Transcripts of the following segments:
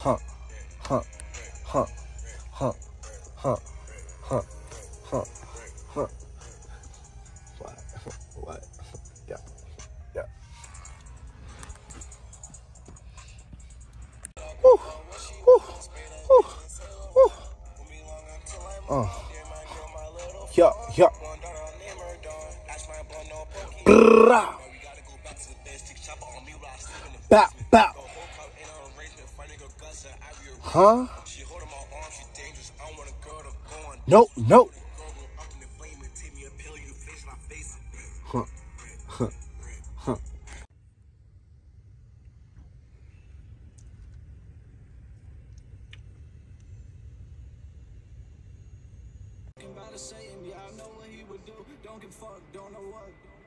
Huh, huh, huh, huh, huh, huh, huh, huh. What? What? Yeah, yeah. Woo, woo, woo, woo. Uh. Yeah, yeah. Brrrah. Bow, bow. Huh? No, no. Huh, huh, huh. about to say him, yeah, I know what he would do. Don't don't know what.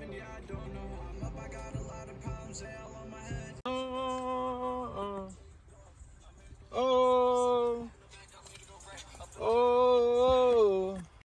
70, I don't know. I'm up, I got a lot of problems, all on my head.